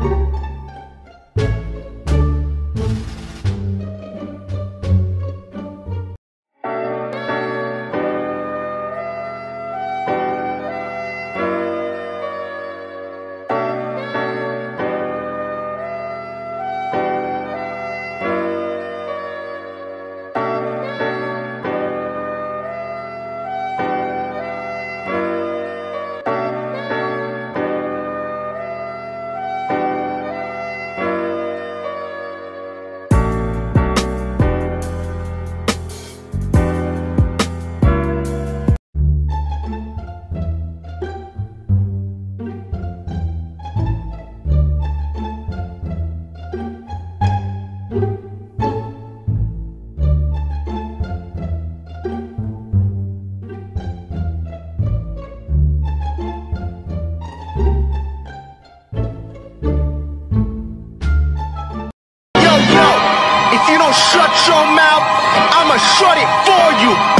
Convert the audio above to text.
don't shut it for you!